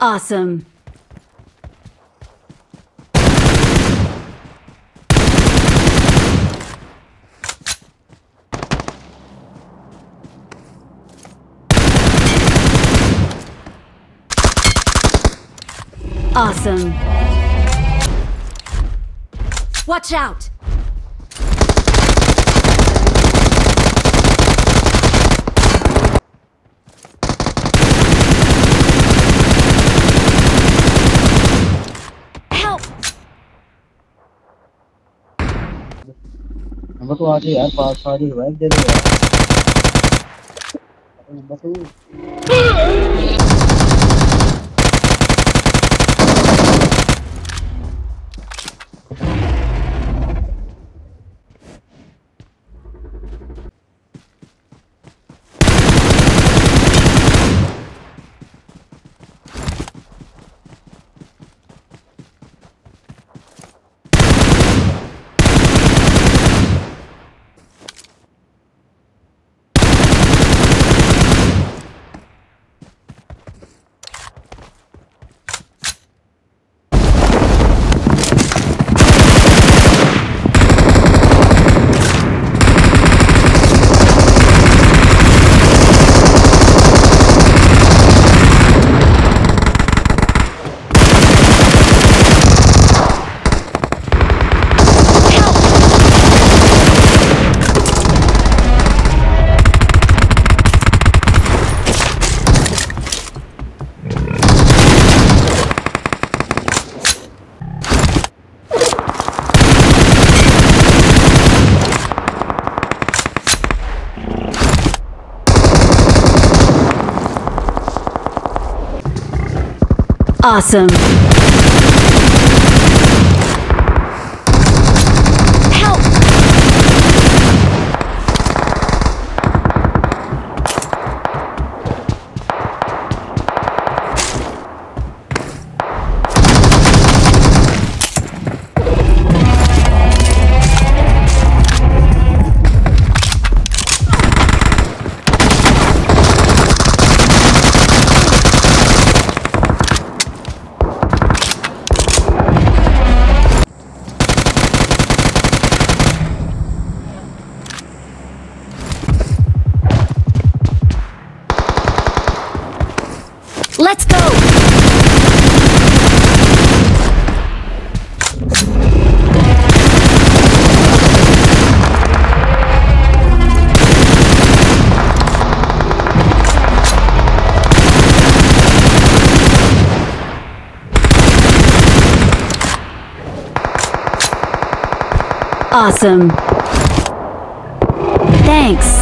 Awesome. Awesome. Watch out! Number two आ यार पास सारी revive दे दो number two Awesome. Let's go! Awesome. Thanks.